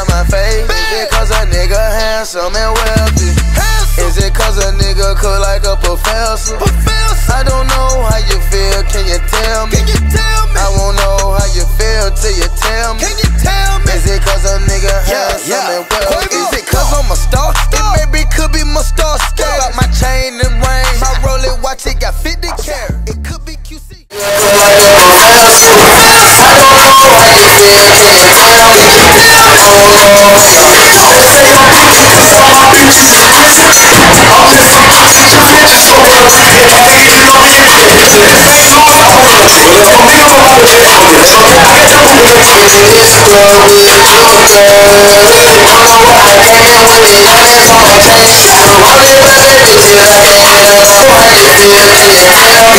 on my face? Is it cause a nigga handsome and wealthy? Is it cause a nigga cook like a professor? professor. I don't know how you feel, can you tell me? I won't know how you feel till you tell me. Is it cause a nigga handsome yeah. and wealthy? Quavo. Is it cause I'm a star? It maybe could be my star scale. Got my chain and ring, my Rolex watch it got 50 carat. It could be QC. Yeah.